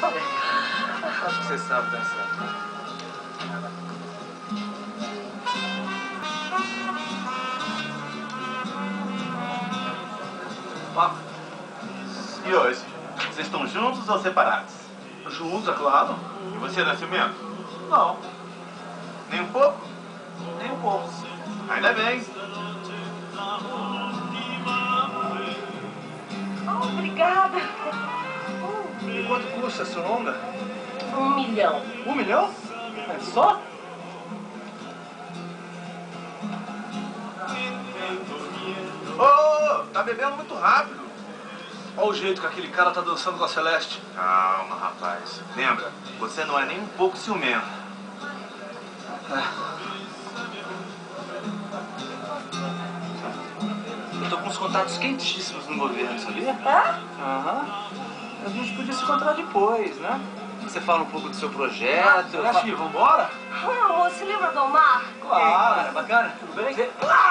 Acho que você sabe dançar. Papo. E hoje? Vocês estão juntos ou separados? Juntos, é claro. E você, Nascimento? Não, Nem um pouco? nem um pouco. Ainda bem. Quanto custa essa longa? Um milhão. Um milhão? É só? Ô, ô, tá bebendo muito rápido. Olha o jeito que aquele cara tá dançando com a Celeste. Calma, rapaz. Lembra, você não é nem um pouco ciumento. Eu tô com uns contatos quentíssimos no governo, sabia? Hã? Aham. Gente podia se encontrar depois, né? Você fala um pouco do seu projeto. eu Celeste, falo- vambora? Ai, amor, você lembra do Omar? Claro, é bacana. Tudo bem? Ah,